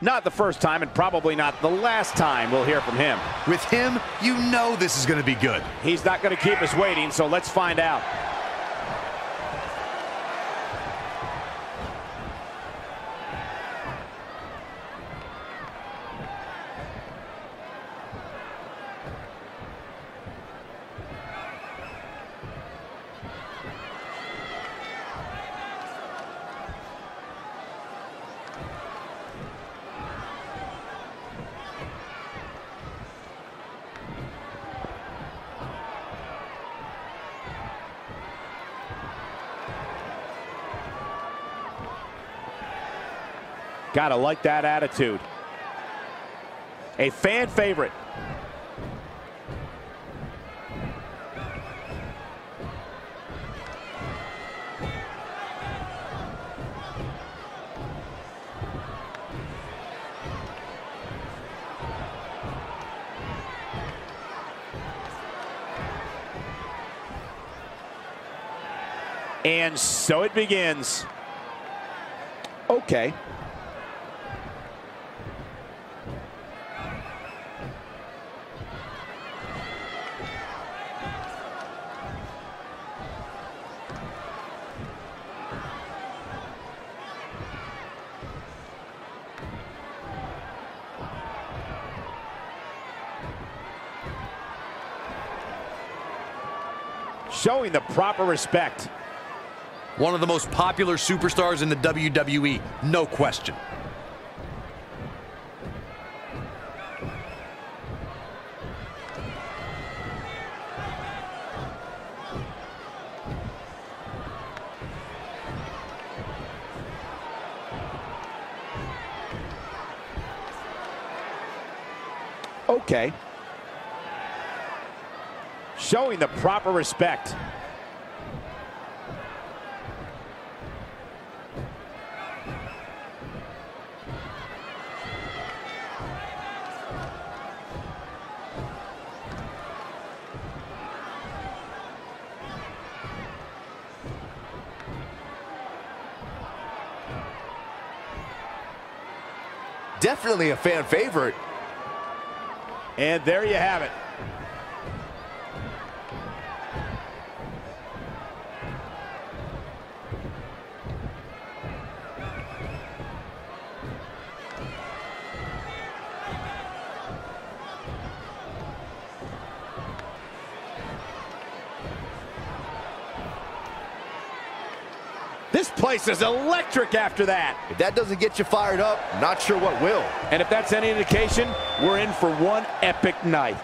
Not the first time and probably not the last time we'll hear from him. With him, you know this is going to be good. He's not going to keep us waiting, so let's find out. Gotta like that attitude. A fan favorite. And so it begins. Okay. Showing the proper respect. One of the most popular superstars in the WWE, no question. Okay showing the proper respect. Definitely a fan favorite. And there you have it. This place is electric after that. If that doesn't get you fired up, not sure what will. And if that's any indication, we're in for one epic night.